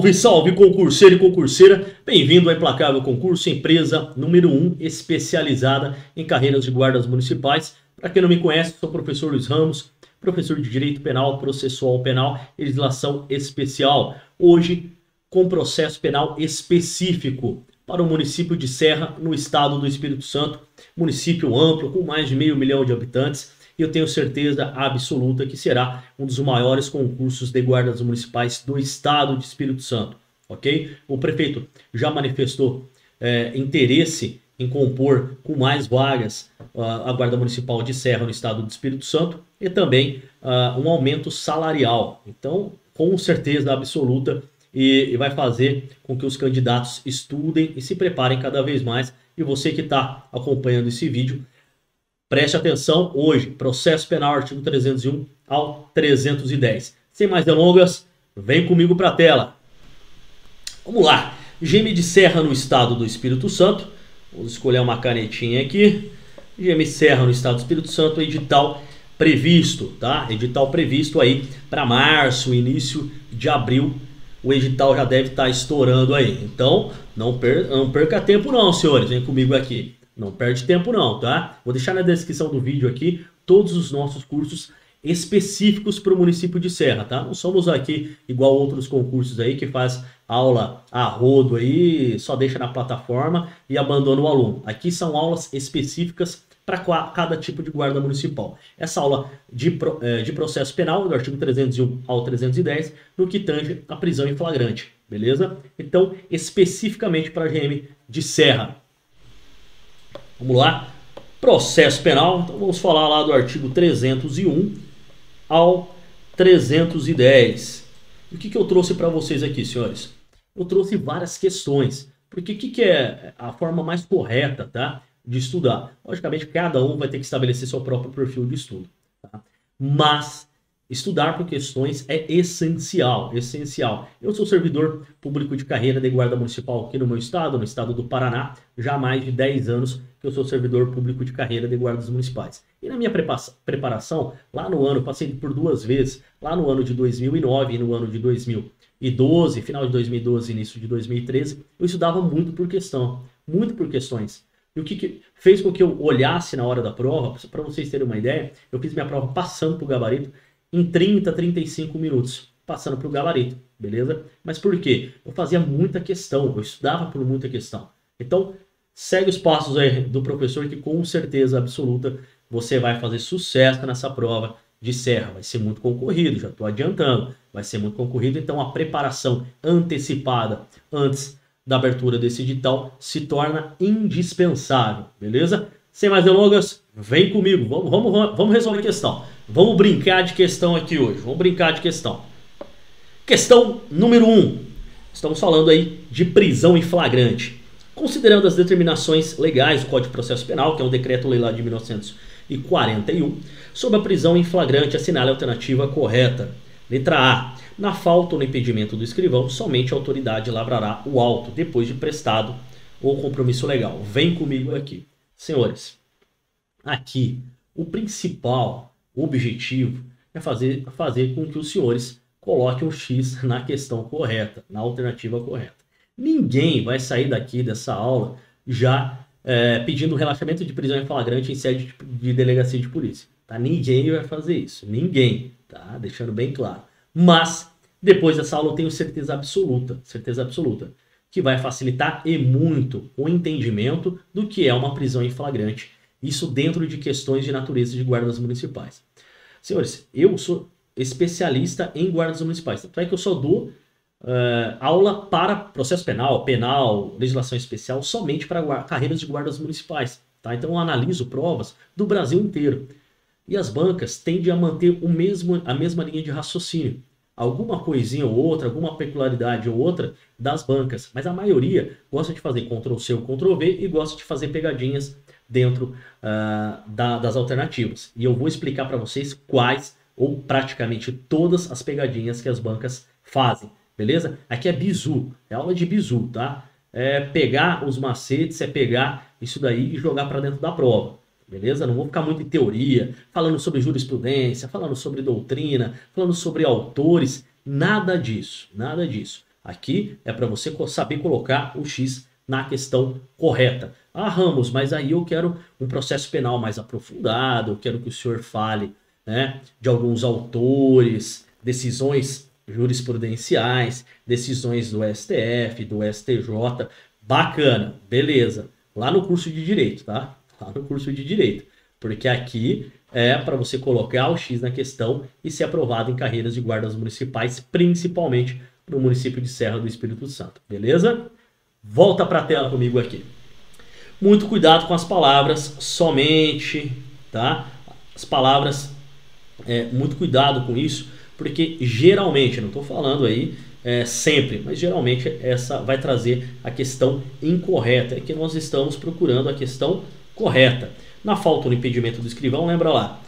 Salve, salve, concurseiro e concurseira! Bem-vindo ao Implacável Concurso, empresa número 1 um, especializada em carreiras de guardas municipais. Para quem não me conhece, sou o professor Luiz Ramos, professor de Direito Penal, Processual Penal e Legislação Especial. Hoje, com processo penal específico para o município de Serra, no estado do Espírito Santo, município amplo, com mais de meio milhão de habitantes e eu tenho certeza absoluta que será um dos maiores concursos de guardas municipais do estado de Espírito Santo, ok? O prefeito já manifestou é, interesse em compor com mais vagas uh, a Guarda Municipal de Serra no estado do Espírito Santo e também uh, um aumento salarial. Então, com certeza absoluta, e, e, vai fazer com que os candidatos estudem e se preparem cada vez mais. E você que está acompanhando esse vídeo, Preste atenção hoje, processo penal, artigo 301 ao 310. Sem mais delongas, vem comigo para a tela. Vamos lá. Geme de Serra no estado do Espírito Santo. Vamos escolher uma canetinha aqui. Geme Serra no estado do Espírito Santo, edital previsto, tá? Edital previsto aí para março, início de abril. O edital já deve estar tá estourando aí. Então, não, não perca tempo não, senhores. Vem comigo aqui. Não perde tempo não, tá? Vou deixar na descrição do vídeo aqui todos os nossos cursos específicos para o município de Serra, tá? Não somos aqui igual outros concursos aí que faz aula a rodo aí, só deixa na plataforma e abandona o aluno. Aqui são aulas específicas para cada tipo de guarda municipal. Essa aula de, eh, de processo penal, do artigo 301 ao 310, no que tange a prisão em flagrante, beleza? Então, especificamente para a GM de Serra, Vamos lá. Processo penal. Então vamos falar lá do artigo 301 ao 310. E o que, que eu trouxe para vocês aqui, senhores? Eu trouxe várias questões. Porque o que, que é a forma mais correta tá, de estudar? Logicamente, cada um vai ter que estabelecer seu próprio perfil de estudo. Tá? Mas Estudar por questões é essencial, essencial. Eu sou servidor público de carreira de guarda municipal aqui no meu estado, no estado do Paraná, já há mais de 10 anos que eu sou servidor público de carreira de guardas municipais. E na minha preparação, lá no ano, passei por duas vezes, lá no ano de 2009 e no ano de 2012, final de 2012 início de 2013, eu estudava muito por questão, muito por questões. E o que, que fez com que eu olhasse na hora da prova, para vocês terem uma ideia, eu fiz minha prova passando para o gabarito, em 30, 35 minutos, passando para o gabarito, beleza? Mas por quê? Eu fazia muita questão, eu estudava por muita questão. Então, segue os passos aí do professor que com certeza absoluta você vai fazer sucesso nessa prova de serra. Vai ser muito concorrido, já estou adiantando. Vai ser muito concorrido, então a preparação antecipada antes da abertura desse edital se torna indispensável, beleza? Sem mais delongas, vem comigo, vamos, vamos, vamos resolver a questão. Vamos brincar de questão aqui hoje. Vamos brincar de questão. Questão número 1. Um. Estamos falando aí de prisão em flagrante. Considerando as determinações legais do Código de Processo Penal, que é um decreto-lei lá de 1941, sobre a prisão em flagrante, assinale a alternativa correta. Letra A. Na falta ou no impedimento do escrivão, somente a autoridade lavrará o auto depois de prestado o compromisso legal. Vem comigo aqui. Senhores, aqui o principal objetivo é fazer, fazer com que os senhores coloquem um X na questão correta, na alternativa correta. Ninguém vai sair daqui dessa aula já é, pedindo relaxamento de prisão em flagrante em sede de delegacia de polícia. Tá? Ninguém vai fazer isso. Ninguém. Tá? Deixando bem claro. Mas, depois dessa aula, eu tenho certeza absoluta, certeza absoluta, que vai facilitar e muito o entendimento do que é uma prisão em flagrante isso dentro de questões de natureza de guardas municipais. Senhores, eu sou especialista em guardas municipais. Tanto é que eu só dou uh, aula para processo penal, penal, legislação especial, somente para carreiras de guardas municipais. Tá? Então eu analiso provas do Brasil inteiro. E as bancas tendem a manter o mesmo, a mesma linha de raciocínio. Alguma coisinha ou outra, alguma peculiaridade ou outra das bancas. Mas a maioria gosta de fazer Ctrl-C ou Ctrl-V e gosta de fazer pegadinhas dentro uh, da, das alternativas. E eu vou explicar para vocês quais ou praticamente todas as pegadinhas que as bancas fazem, beleza? Aqui é bizu, é aula de bizu, tá? É pegar os macetes, é pegar isso daí e jogar para dentro da prova, beleza? Não vou ficar muito em teoria, falando sobre jurisprudência, falando sobre doutrina, falando sobre autores, nada disso, nada disso. Aqui é para você saber colocar o X na questão correta. Ah, Ramos, mas aí eu quero um processo penal mais aprofundado, eu quero que o senhor fale né, de alguns autores, decisões jurisprudenciais, decisões do STF, do STJ. Bacana, beleza. Lá no curso de direito, tá? Lá no curso de direito. Porque aqui é para você colocar o X na questão e ser aprovado em carreiras de guardas municipais, principalmente no município de Serra do Espírito Santo. Beleza? Volta para a tela comigo aqui. Muito cuidado com as palavras somente, tá? As palavras, é, muito cuidado com isso, porque geralmente, não estou falando aí é, sempre, mas geralmente essa vai trazer a questão incorreta, é que nós estamos procurando a questão correta. Na falta do impedimento do escrivão, lembra lá,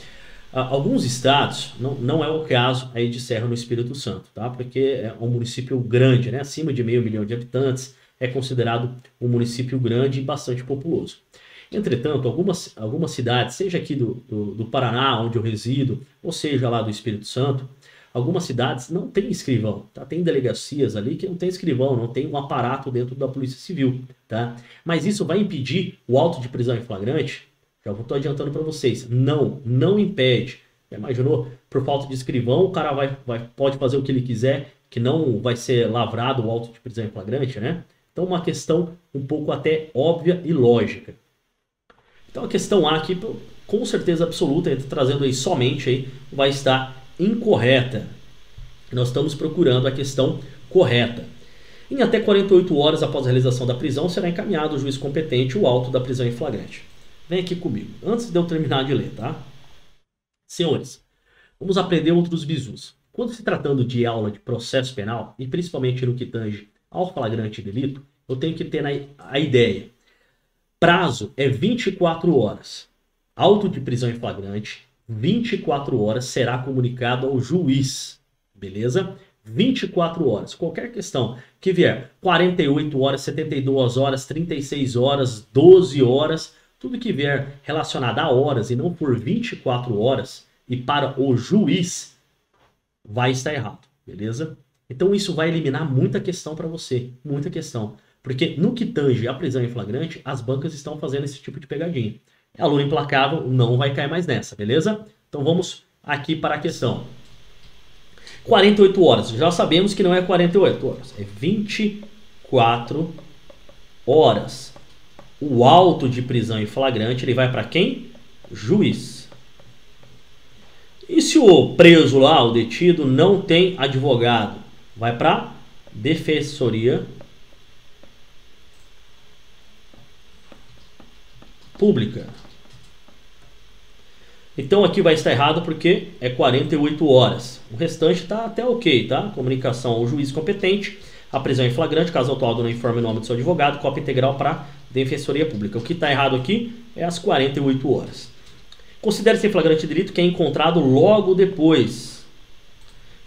alguns estados, não, não é o caso aí de Serra no Espírito Santo, tá? porque é um município grande, né? acima de meio milhão de habitantes, é considerado um município grande e bastante populoso. Entretanto, algumas, algumas cidades, seja aqui do, do, do Paraná, onde eu resido, ou seja lá do Espírito Santo, algumas cidades não têm escrivão, tá? Tem delegacias ali que não tem escrivão, não tem um aparato dentro da Polícia Civil, tá? Mas isso vai impedir o auto de prisão em flagrante? Já estou adiantando para vocês. Não, não impede. Já imaginou? Por falta de escrivão, o cara vai, vai, pode fazer o que ele quiser, que não vai ser lavrado o auto de prisão em flagrante, né? Então, uma questão um pouco até óbvia e lógica. Então, a questão A aqui, com certeza absoluta, trazendo aí somente aí, vai estar incorreta. Nós estamos procurando a questão correta. Em até 48 horas após a realização da prisão, será encaminhado ao juiz competente o auto da prisão em flagrante. Vem aqui comigo, antes de eu terminar de ler, tá? Senhores, vamos aprender outros bizus. Quando se tratando de aula de processo penal, e principalmente no que tange ao flagrante delito, eu tenho que ter a ideia. Prazo é 24 horas. Auto de prisão em flagrante 24 horas será comunicado ao juiz, beleza? 24 horas. Qualquer questão que vier, 48 horas, 72 horas, 36 horas, 12 horas, tudo que vier relacionado a horas e não por 24 horas e para o juiz, vai estar errado, beleza? Então isso vai eliminar muita questão para você, muita questão. Porque no que tange a prisão em flagrante, as bancas estão fazendo esse tipo de pegadinha. Aluno implacável não vai cair mais nessa, beleza? Então vamos aqui para a questão. 48 horas. Já sabemos que não é 48 horas, é 24 horas. O auto de prisão em flagrante ele vai para quem? Juiz. E se o preso lá, o detido, não tem advogado? Vai para defensoria pública. Então aqui vai estar errado porque é 48 horas. O restante está até ok, tá? Comunicação ao juiz competente, a prisão em flagrante, caso autuado não informe o nome do seu advogado, cópia integral para Defensoria Pública. O que está errado aqui é as 48 horas. Considere-se flagrante delito que é encontrado logo depois,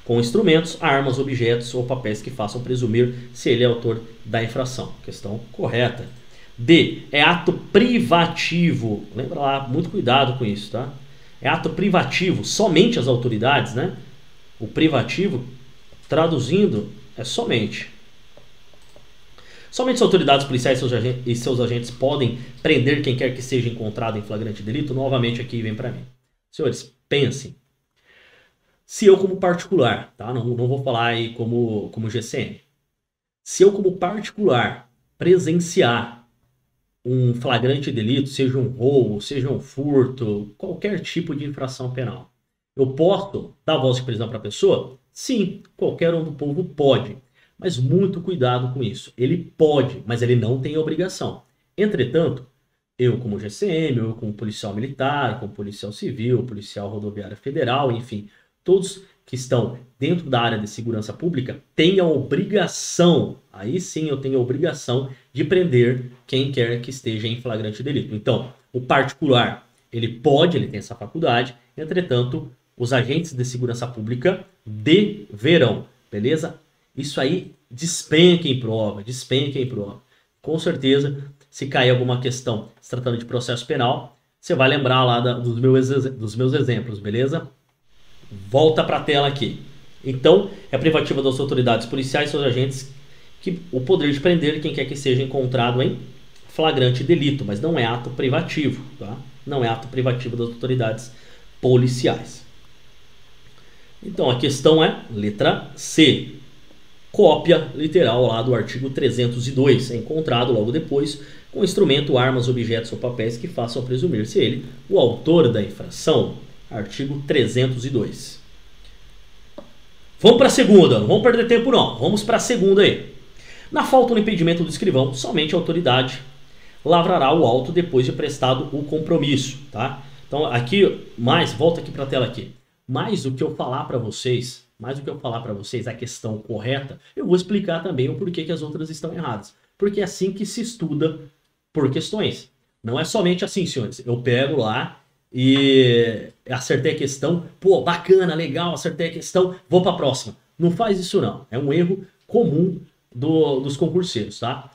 com instrumentos, armas, objetos ou papéis que façam presumir se ele é autor da infração. Questão correta. D. É ato privativo. Lembra lá, muito cuidado com isso, tá? é ato privativo, somente as autoridades, né? O privativo, traduzindo, é somente. Somente as autoridades policiais e seus agentes podem prender quem quer que seja encontrado em flagrante delito. Novamente aqui vem para mim. Senhores, pensem. Se eu como particular, tá? Não, não vou falar aí como, como GCM. Se eu como particular presenciar um flagrante delito, seja um roubo, seja um furto, qualquer tipo de infração penal. Eu posso dar voz de prisão para a pessoa? Sim, qualquer um do povo pode. Mas muito cuidado com isso. Ele pode, mas ele não tem obrigação. Entretanto, eu como GCM, eu como policial militar, como policial civil, policial rodoviário federal, enfim, todos que estão dentro da área de segurança pública têm a obrigação, aí sim eu tenho a obrigação de prender quem quer que esteja em flagrante delito. Então, o particular, ele pode, ele tem essa faculdade, entretanto, os agentes de segurança pública deverão, beleza? Isso aí despenca em prova, despenca em prova. Com certeza, se cair alguma questão se tratando de processo penal, você vai lembrar lá da, dos, meus, dos meus exemplos, beleza? Volta para a tela aqui. Então, é privativa das autoridades policiais e seus agentes que o poder de prender quem quer que seja encontrado em flagrante delito, mas não é ato privativo, tá? Não é ato privativo das autoridades policiais. Então a questão é letra C. Cópia literal lá do artigo 302 é encontrado logo depois com instrumento, armas, objetos ou papéis que façam presumir-se ele o autor da infração. Artigo 302. Vamos para a segunda, não vamos perder tempo não. Vamos para a segunda aí. Na falta do impedimento do escrivão, somente a autoridade lavrará o auto depois de prestado o compromisso, tá? Então aqui, mais, volta aqui para a tela aqui. Mais do que eu falar para vocês, mais do que eu falar para vocês a questão correta, eu vou explicar também o porquê que as outras estão erradas. Porque é assim que se estuda por questões. Não é somente assim, senhores. Eu pego lá e acertei a questão, pô, bacana, legal, acertei a questão, vou para a próxima. Não faz isso não. É um erro comum do, dos concurseiros, tá?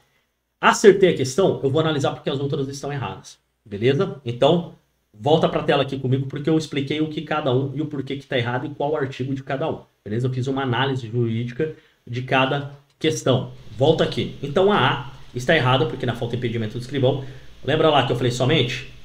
Acertei a questão, eu vou analisar porque as outras estão erradas. Beleza? Então, volta para a tela aqui comigo porque eu expliquei o que cada um e o porquê que está errado e qual artigo de cada um. Beleza? Eu fiz uma análise jurídica de cada questão. Volta aqui. Então a A está errada porque na falta de impedimento do escrivão, lembra lá que eu falei somente?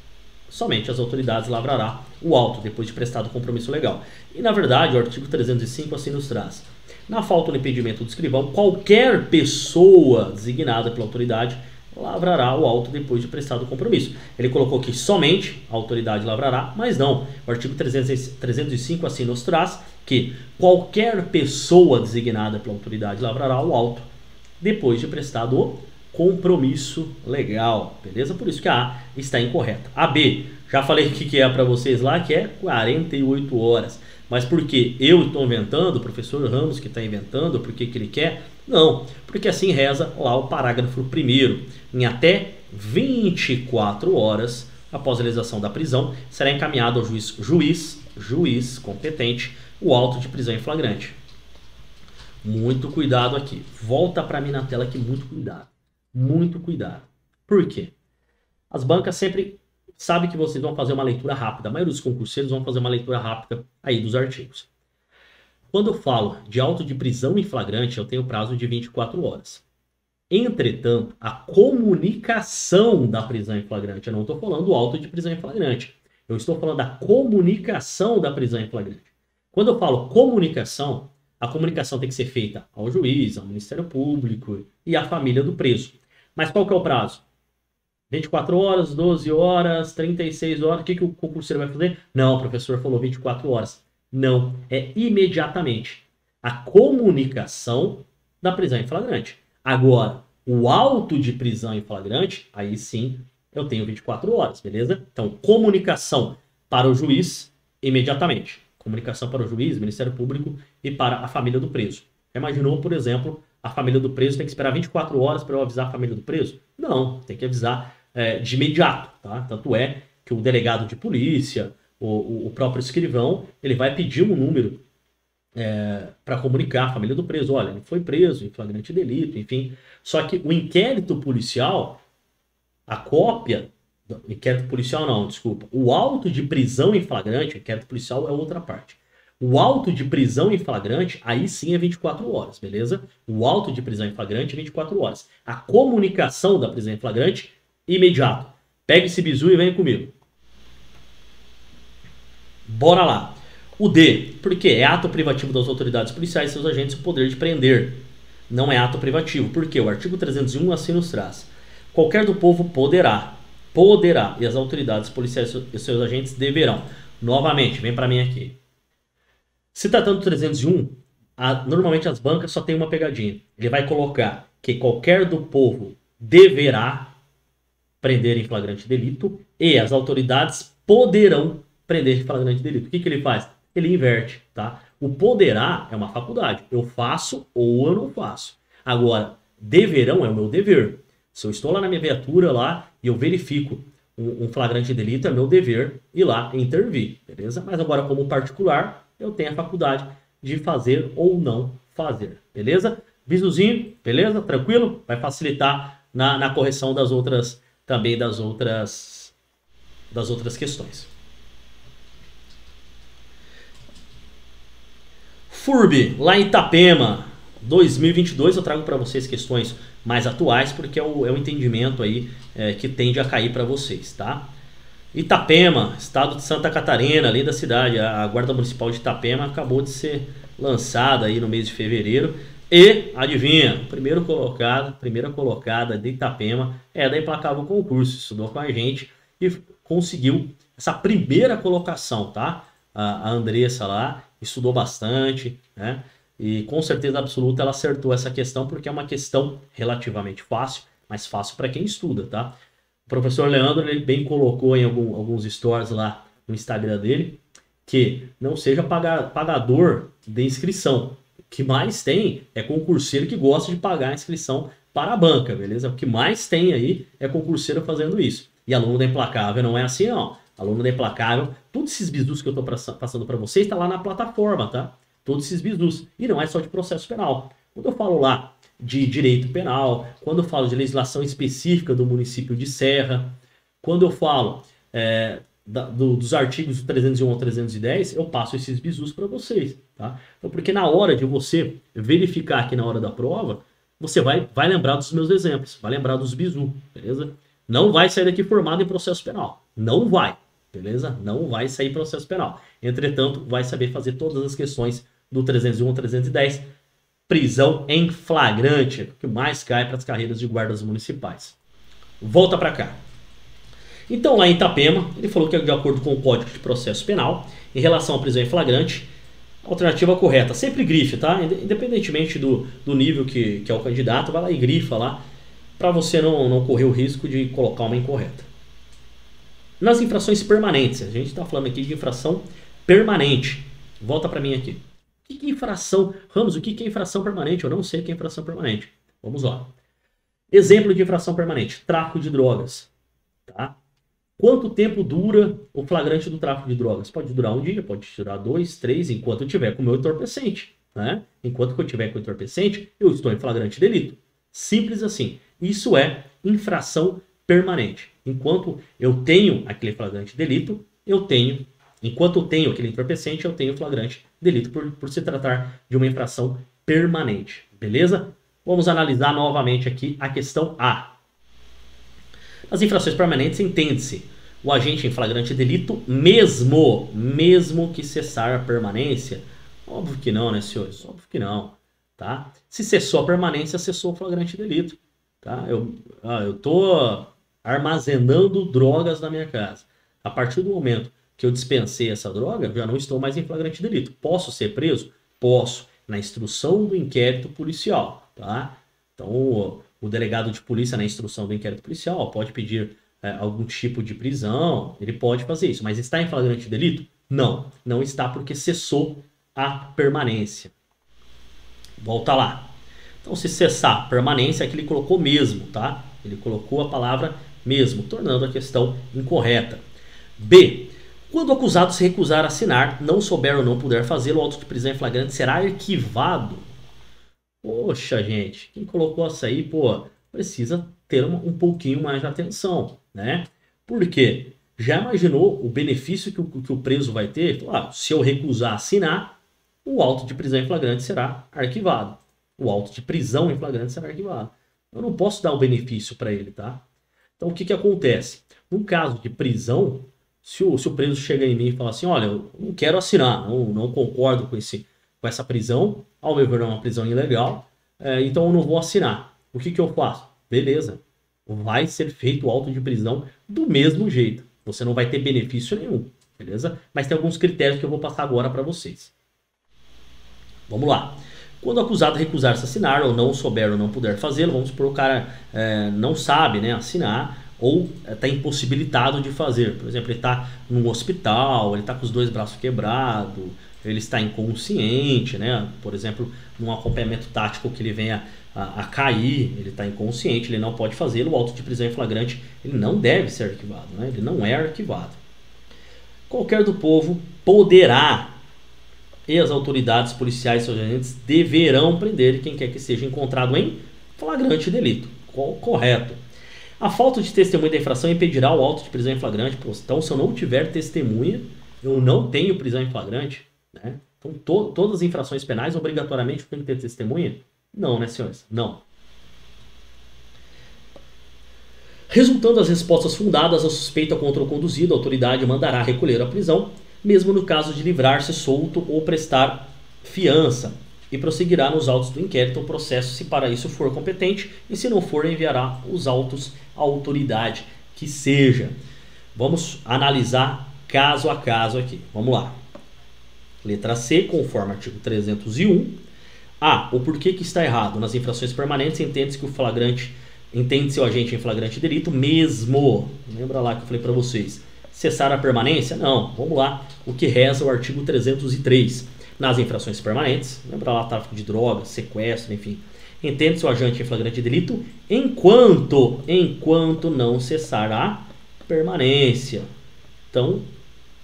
Somente as autoridades lavrará o auto depois de prestado compromisso legal. E na verdade, o artigo 305 assim nos traz. Na falta do impedimento do escrivão, qualquer pessoa designada pela autoridade lavrará o auto depois de prestado compromisso. Ele colocou que somente a autoridade lavrará, mas não. O artigo 305 assim nos traz que qualquer pessoa designada pela autoridade lavrará o auto depois de prestado o compromisso legal, beleza? Por isso que a A está incorreta. A B, já falei o que é para vocês lá, que é 48 horas. Mas por que eu estou inventando, o professor Ramos que está inventando, por que ele quer? Não, porque assim reza lá o parágrafo primeiro. Em até 24 horas após a realização da prisão, será encaminhado ao juiz, juiz, juiz competente o auto de prisão em flagrante. Muito cuidado aqui. Volta para mim na tela aqui, muito cuidado muito cuidado. Por quê? As bancas sempre sabem que vocês vão fazer uma leitura rápida. A maioria dos concurseiros vão fazer uma leitura rápida aí dos artigos. Quando eu falo de auto de prisão em flagrante, eu tenho prazo de 24 horas. Entretanto, a comunicação da prisão em flagrante, eu não estou falando do auto de prisão em flagrante. Eu estou falando da comunicação da prisão em flagrante. Quando eu falo comunicação, a comunicação tem que ser feita ao juiz, ao Ministério Público e à família do preso. Mas qual que é o prazo? 24 horas, 12 horas, 36 horas. O que, que o concurseiro vai fazer? Não, o professor falou 24 horas. Não, é imediatamente. A comunicação da prisão em flagrante. Agora, o auto de prisão em flagrante, aí sim eu tenho 24 horas, beleza? Então, comunicação para o juiz imediatamente. Comunicação para o juiz, Ministério Público e para a família do preso. Imaginou, por exemplo, a família do preso tem que esperar 24 horas para eu avisar a família do preso? Não, tem que avisar é, de imediato. Tá? Tanto é que o delegado de polícia, o, o próprio escrivão, ele vai pedir um número é, para comunicar a família do preso. Olha, ele foi preso em flagrante delito, enfim. Só que o inquérito policial, a cópia. Inquérito policial não, desculpa. O auto de prisão em flagrante, inquérito policial é outra parte. O auto de prisão em flagrante, aí sim é 24 horas, beleza? O auto de prisão em flagrante é 24 horas. A comunicação da prisão em flagrante, imediato. Pega esse bizu e vem comigo. Bora lá. O D, porque é ato privativo das autoridades policiais e seus agentes o poder de prender. Não é ato privativo, porque o artigo 301 assim nos traz. Qualquer do povo poderá, poderá, e as autoridades policiais e seus agentes deverão. Novamente, vem para mim aqui. Se tratando do 301, a, normalmente as bancas só tem uma pegadinha. Ele vai colocar que qualquer do povo deverá prender em flagrante delito e as autoridades poderão prender em flagrante delito. O que, que ele faz? Ele inverte, tá? O poderá é uma faculdade. Eu faço ou eu não faço. Agora, deverão é o meu dever. Se eu estou lá na minha viatura lá e eu verifico um, um flagrante delito, é meu dever ir lá intervir, beleza? Mas agora, como particular, eu tenho a faculdade de fazer ou não fazer, beleza? Visozinho, beleza? Tranquilo? Vai facilitar na, na correção das outras, também das outras, das outras questões. FURB, lá em Itapema. 2022 eu trago para vocês questões mais atuais, porque é o, é o entendimento aí é, que tende a cair para vocês, tá? Itapema, estado de Santa Catarina, além da cidade, a Guarda Municipal de Itapema acabou de ser lançada aí no mês de fevereiro. E, adivinha, primeiro colocado, primeira colocada de Itapema é da Implacável Concurso, estudou com a gente e conseguiu essa primeira colocação, tá? A Andressa lá estudou bastante, né? E com certeza absoluta ela acertou essa questão porque é uma questão relativamente fácil, mas fácil para quem estuda, tá? O professor Leandro ele bem colocou em algum, alguns stories lá no Instagram dele que não seja pagador de inscrição. O que mais tem é concurseiro que gosta de pagar a inscrição para a banca, beleza? O que mais tem aí é concurseiro fazendo isso. E aluno da Implacável não é assim, não. Aluno da Implacável, todos esses bisus que eu estou passando para vocês está lá na plataforma, tá? Todos esses bisus. E não é só de processo penal. Quando eu falo lá de direito penal, quando eu falo de legislação específica do município de Serra, quando eu falo é, da, do, dos artigos 301 ao 310, eu passo esses bisus para vocês, tá? Então, porque na hora de você verificar aqui na hora da prova, você vai, vai lembrar dos meus exemplos, vai lembrar dos bisus, beleza? Não vai sair daqui formado em processo penal. Não vai, beleza? Não vai sair processo penal. Entretanto, vai saber fazer todas as questões do 301 ao 310. Prisão em flagrante, que mais cai para as carreiras de guardas municipais. Volta para cá. Então, lá em Itapema, ele falou que, de acordo com o Código de Processo Penal, em relação à prisão em flagrante, alternativa correta. Sempre grife, tá? Independentemente do, do nível que, que é o candidato, vai lá e grifa lá, para você não, não correr o risco de colocar uma incorreta. Nas infrações permanentes, a gente está falando aqui de infração permanente. Volta para mim aqui. O que é infração? Ramos, o que é infração permanente? Eu não sei o que é infração permanente. Vamos lá. Exemplo de infração permanente: tráfico de drogas. Tá? Quanto tempo dura o flagrante do tráfico de drogas? Pode durar um dia, pode durar dois, três, enquanto eu tiver com o meu entorpecente. Né? Enquanto que eu tiver com o entorpecente, eu estou em flagrante delito. Simples assim. Isso é infração permanente. Enquanto eu tenho aquele flagrante delito, eu tenho, enquanto eu tenho aquele entorpecente, eu tenho flagrante delito por, por se tratar de uma infração permanente. Beleza? Vamos analisar novamente aqui a questão A. As infrações permanentes entende-se o agente em flagrante delito mesmo, mesmo que cessar a permanência. Óbvio que não, né, senhores? Óbvio que não, tá? Se cessou a permanência, cessou o flagrante delito, tá? Eu, ah, eu tô armazenando drogas na minha casa. A partir do momento que eu dispensei essa droga, já não estou mais em flagrante delito. Posso ser preso? Posso, na instrução do inquérito policial, tá? Então, o delegado de polícia, na instrução do inquérito policial, pode pedir é, algum tipo de prisão, ele pode fazer isso. Mas está em flagrante delito? Não, não está porque cessou a permanência. Volta lá. Então, se cessar permanência, é que ele colocou mesmo, tá? Ele colocou a palavra mesmo, tornando a questão incorreta. B. Quando o acusado se recusar a assinar, não souber ou não puder fazê-lo, o auto de prisão em flagrante será arquivado Poxa, gente, quem colocou essa aí, pô, precisa ter um, um pouquinho mais de atenção, né? Por quê? Já imaginou o benefício que o, que o preso vai ter? Ah, se eu recusar assinar, o auto de prisão em flagrante será arquivado. O auto de prisão em flagrante será arquivado. Eu não posso dar o benefício para ele, tá? Então, o que, que acontece? No caso de prisão, se o, se o preso chega em mim e fala assim, olha, eu não quero assinar, não, não concordo com esse, com essa prisão. Ao meu ver, é uma prisão ilegal. É, então eu não vou assinar. O que, que eu faço? Beleza. Vai ser feito o auto de prisão do mesmo jeito. Você não vai ter benefício nenhum. Beleza? Mas tem alguns critérios que eu vou passar agora para vocês. Vamos lá. Quando o acusado recusar-se assinar, ou não souber ou não puder fazê-lo, vamos supor o cara é, não sabe né, assinar, ou está impossibilitado de fazer. Por exemplo, ele está num hospital, ele está com os dois braços quebrados, ele está inconsciente, né? Por exemplo, num acompanhamento tático que ele venha a, a cair, ele está inconsciente, ele não pode fazê-lo, o auto de prisão em flagrante ele não deve ser arquivado, né? ele não é arquivado. Qualquer do povo poderá e as autoridades policiais e seus agentes deverão prender quem quer que seja encontrado em flagrante delito. Correto. A falta de testemunha da infração impedirá o auto de prisão em flagrante. Então, se eu não tiver testemunha, eu não tenho prisão em flagrante. Né? Então, to todas as infrações penais, obrigatoriamente, tem que ter testemunha? Não, né, senhores? Não. Resultando as respostas fundadas, a suspeita contra o conduzido, a autoridade mandará recolher a prisão, mesmo no caso de livrar-se solto ou prestar fiança, e prosseguirá nos autos do inquérito o processo se para isso for competente, e se não for, enviará os autos à autoridade que seja. Vamos analisar caso a caso aqui. Vamos lá. Letra C, conforme artigo 301. A. O porquê que está errado. Nas infrações permanentes, entende-se que o flagrante entende-se o agente em flagrante delito mesmo. Lembra lá que eu falei para vocês. Cessar a permanência? Não. Vamos lá. O que reza o artigo 303. Nas infrações permanentes, lembra lá tráfico de drogas, sequestro, enfim. Entende-se o agente em flagrante delito enquanto, enquanto não cessar a permanência. Então,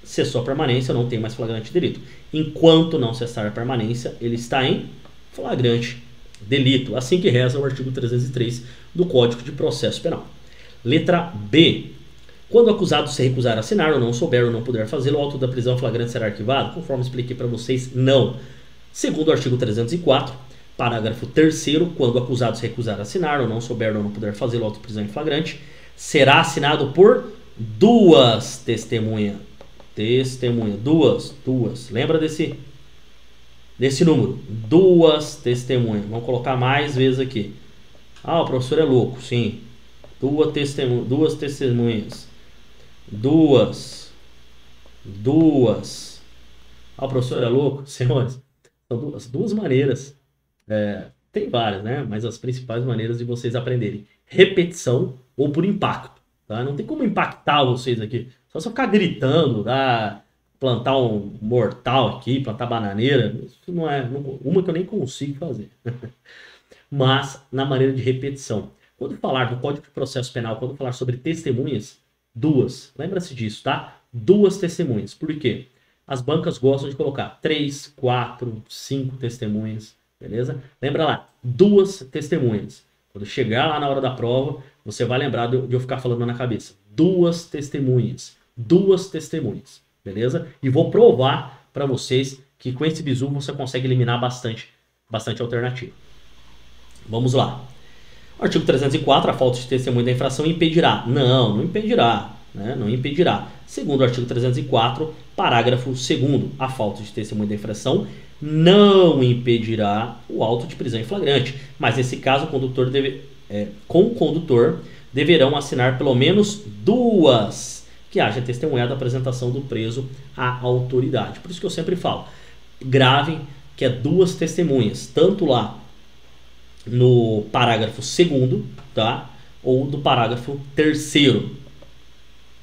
cessou a permanência, não tem mais flagrante delito. Enquanto não cessar a permanência, ele está em flagrante delito. Assim que reza o artigo 303 do Código de Processo Penal. Letra B. Quando o acusado se recusar a assinar ou não souber ou não puder fazê-lo, o auto da prisão flagrante será arquivado? Conforme expliquei para vocês, não. Segundo o artigo 304, parágrafo 3 quando o acusado se recusar a assinar ou não souber ou não puder fazê-lo, o auto de prisão em flagrante será assinado por duas testemunhas. Testemunha, duas, duas. Lembra desse desse número? Duas testemunhas. Vamos colocar mais vezes aqui. Ah, o professor é louco, sim. Duas, testemunhas, duas testemunhas. Duas. Duas. Ah, o professor é louco? Senhores, são duas, duas maneiras. É, tem várias, né? Mas as principais maneiras de vocês aprenderem. Repetição ou por impacto. Tá? Não tem como impactar vocês aqui. Só se eu ficar gritando, tá? plantar um mortal aqui, plantar bananeira, isso não é uma que eu nem consigo fazer. Mas na maneira de repetição. Quando falar do Código de Processo Penal, quando falar sobre testemunhas, duas. Lembra-se disso, tá? Duas testemunhas. Por quê? As bancas gostam de colocar três, quatro, cinco testemunhas, beleza? Lembra lá, duas testemunhas. Quando chegar lá na hora da prova, você vai lembrar de eu ficar falando na cabeça. Duas testemunhas. Duas testemunhas, beleza? E vou provar para vocês que com esse bizu você consegue eliminar bastante, bastante alternativa. Vamos lá. Artigo 304, a falta de testemunho da infração impedirá. Não, não impedirá. Né? Não impedirá. Segundo o artigo 304, parágrafo 2 a falta de testemunho da infração não impedirá o auto de prisão em flagrante. Mas nesse caso, o condutor deve, é, com o condutor deverão assinar pelo menos duas que haja testemunhado a apresentação do preso à autoridade. Por isso que eu sempre falo, gravem que é duas testemunhas, tanto lá no parágrafo segundo, tá? Ou do parágrafo terceiro.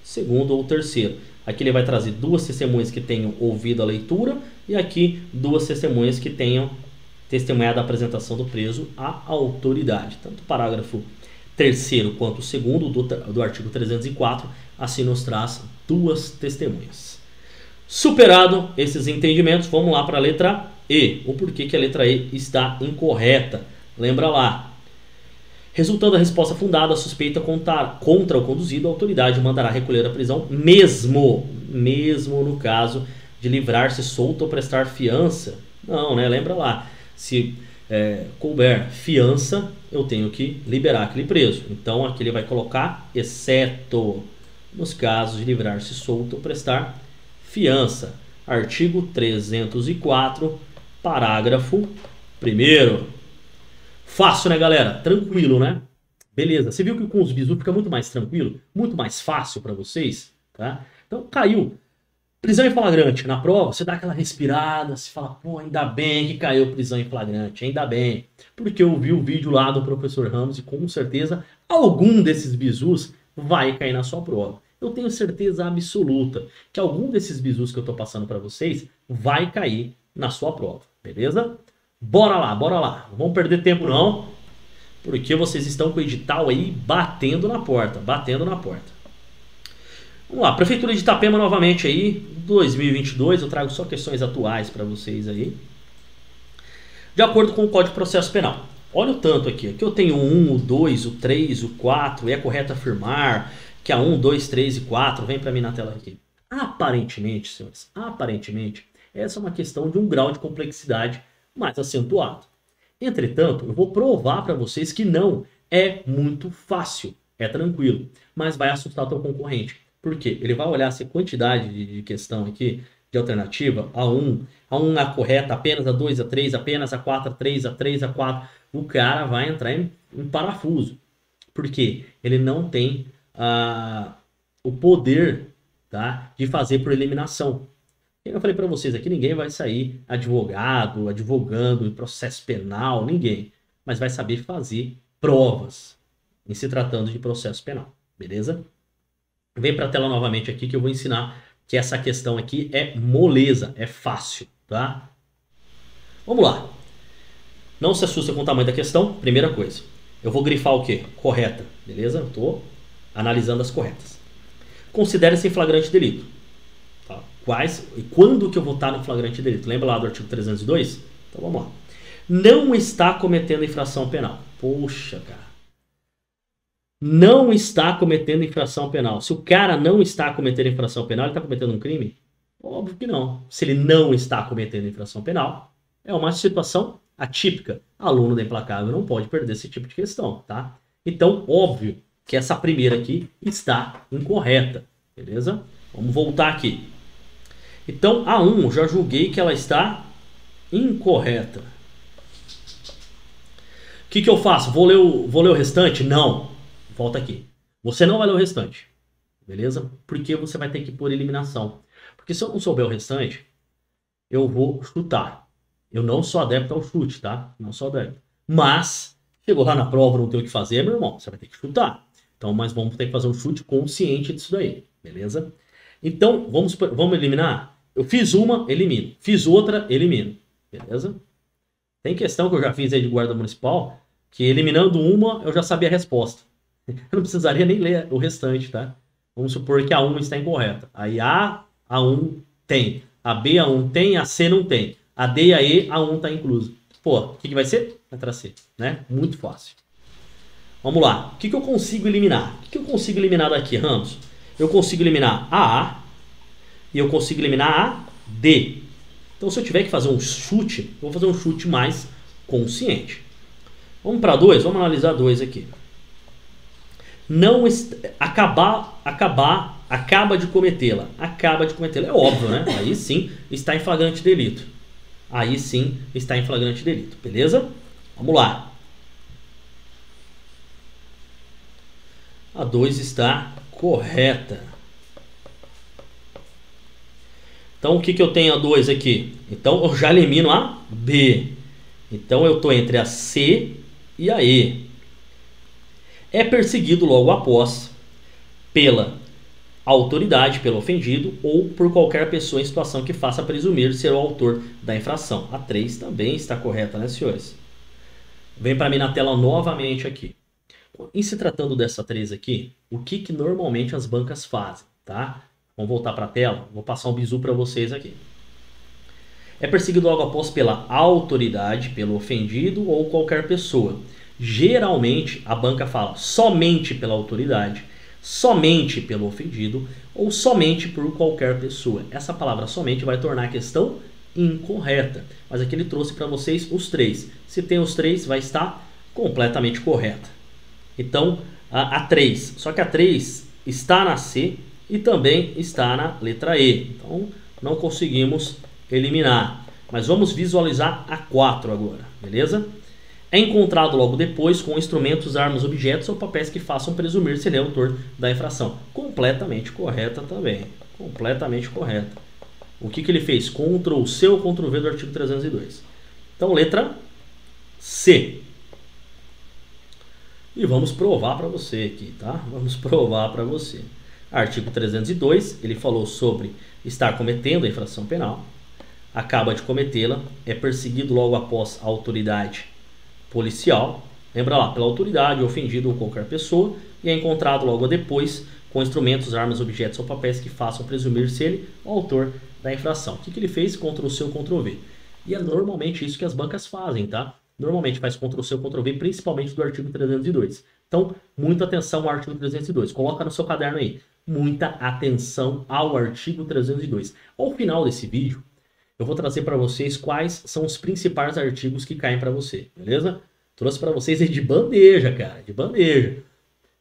Segundo ou terceiro. Aqui ele vai trazer duas testemunhas que tenham ouvido a leitura e aqui duas testemunhas que tenham testemunhado a apresentação do preso à autoridade. Tanto o parágrafo terceiro quanto o segundo do, do artigo 304, assim nos traz duas testemunhas. Superado esses entendimentos, vamos lá para a letra E. O porquê que a letra E está incorreta. Lembra lá. Resultando da resposta fundada, a suspeita contra, contra o conduzido, a autoridade mandará recolher a prisão, mesmo, mesmo no caso de livrar-se solto ou prestar fiança. Não, né? Lembra lá. Se é, couber fiança, eu tenho que liberar aquele preso. Então aqui ele vai colocar, exceto nos casos de livrar-se solto ou prestar fiança. Artigo 304, parágrafo 1. Fácil, né, galera? Tranquilo, né? Beleza. Você viu que com os bisu fica muito mais tranquilo, muito mais fácil para vocês, tá? Então, caiu. Prisão em flagrante na prova, você dá aquela respirada, se fala, pô, ainda bem que caiu prisão em flagrante, ainda bem. Porque eu vi o vídeo lá do professor Ramos e com certeza algum desses bisus vai cair na sua prova. Eu tenho certeza absoluta que algum desses bisus que eu tô passando para vocês vai cair na sua prova, beleza? Bora lá, bora lá. Não vamos perder tempo não, porque vocês estão com o edital aí batendo na porta, batendo na porta. Vamos lá, Prefeitura de Itapema novamente aí, 2022, eu trago só questões atuais para vocês aí. De acordo com o Código de Processo Penal. Olha o tanto aqui, aqui eu tenho o 1, o 2, o 3, o 4, é correto afirmar que a 1, 2, 3 e 4, vem para mim na tela aqui. Aparentemente, senhores, aparentemente, essa é uma questão de um grau de complexidade mais acentuado. Entretanto, eu vou provar para vocês que não é muito fácil, é tranquilo, mas vai assustar o teu concorrente. Por quê? Ele vai olhar essa quantidade de questão aqui, de alternativa, a 1, a 1 a correta, apenas a 2 a 3, apenas a 4 a 3, a 3 a 4. O cara vai entrar em, em parafuso. Por quê? Ele não tem ah, o poder tá, de fazer por eliminação. Eu falei para vocês aqui, ninguém vai sair advogado, advogando em processo penal, ninguém. Mas vai saber fazer provas em se tratando de processo penal, beleza? Vem para a tela novamente aqui que eu vou ensinar que essa questão aqui é moleza, é fácil, tá? Vamos lá. Não se assusta com o tamanho da questão, primeira coisa. Eu vou grifar o quê? Correta, beleza? Tô analisando as corretas. Considere-se flagrante delito. Quais e quando que eu vou estar no flagrante delito? Lembra lá do artigo 302? Então vamos lá. Não está cometendo infração penal. Poxa, cara não está cometendo infração penal. Se o cara não está cometendo infração penal, ele está cometendo um crime? Óbvio que não. Se ele não está cometendo infração penal, é uma situação atípica. Aluno da implacável não pode perder esse tipo de questão, tá? Então, óbvio que essa primeira aqui está incorreta, beleza? Vamos voltar aqui. Então, a 1, já julguei que ela está incorreta. O que, que eu faço? Vou ler, o, vou ler o restante? Não volta aqui. Você não vai ler o restante, beleza? Porque você vai ter que ir por eliminação. Porque se eu não souber o restante, eu vou chutar. Eu não sou adepto ao chute, tá? Não sou adepto. Mas, chegou lá na prova, não tem o que fazer, meu irmão, você vai ter que chutar. Então, mas vamos ter que fazer um chute consciente disso daí, beleza? Então, vamos, vamos eliminar? Eu fiz uma, elimino. Fiz outra, elimino. Beleza? Tem questão que eu já fiz aí de guarda municipal, que eliminando uma, eu já sabia a resposta. Eu não precisaria nem ler o restante, tá? Vamos supor que a 1 está incorreta. Aí A, A1 tem. A B, A1 tem. A C não tem. A D e a E, A1 está incluso. Pô, o que, que vai ser? Letra C, né? Muito fácil. Vamos lá. O que, que eu consigo eliminar? O que, que eu consigo eliminar daqui, Ramos? Eu consigo eliminar a A e eu consigo eliminar a D. Então, se eu tiver que fazer um chute, vou fazer um chute mais consciente. Vamos para 2? Vamos analisar 2 aqui não acabar, acabar, acaba de cometê-la, acaba de cometê-la, é óbvio, né? Aí sim está em flagrante delito. Aí sim está em flagrante delito, beleza? Vamos lá. A 2 está correta. Então o que, que eu tenho a 2 aqui? Então eu já elimino a B. Então eu estou entre a C e a E é perseguido logo após pela autoridade, pelo ofendido ou por qualquer pessoa em situação que faça presumir ser o autor da infração. A 3 também está correta, né, senhores? Vem para mim na tela novamente aqui. Em se tratando dessa 3 aqui, o que, que normalmente as bancas fazem, tá? Vamos voltar para a tela, vou passar um bizu para vocês aqui. É perseguido logo após pela autoridade, pelo ofendido ou qualquer pessoa Geralmente a banca fala somente pela autoridade, somente pelo ofendido ou somente por qualquer pessoa. Essa palavra somente vai tornar a questão incorreta. Mas aqui ele trouxe para vocês os três. Se tem os três, vai estar completamente correta. Então, a, a 3. Só que a 3 está na C e também está na letra E. Então, não conseguimos eliminar. Mas vamos visualizar a 4 agora, beleza? é encontrado logo depois com instrumentos, armas, objetos ou papéis que façam presumir ser ele é autor da infração. Completamente correta também. Completamente correta. O que, que ele fez? Ctrl C ou Ctrl V do artigo 302. Então, letra C. E vamos provar para você aqui, tá? Vamos provar para você. Artigo 302, ele falou sobre estar cometendo a infração penal, acaba de cometê-la, é perseguido logo após a autoridade policial, lembra lá, pela autoridade, ofendido ou qualquer pessoa, e é encontrado logo depois com instrumentos, armas, objetos ou papéis que façam presumir ser ele o autor da infração. O que, que ele fez? Ctrl C ou Ctrl V. E é normalmente isso que as bancas fazem, tá? Normalmente faz Ctrl C ou Ctrl V, principalmente do artigo 302. Então, muita atenção ao artigo 302. Coloca no seu caderno aí. Muita atenção ao artigo 302. Ao final desse vídeo, eu vou trazer para vocês quais são os principais artigos que caem para você, beleza? Trouxe para vocês de bandeja, cara, de bandeja.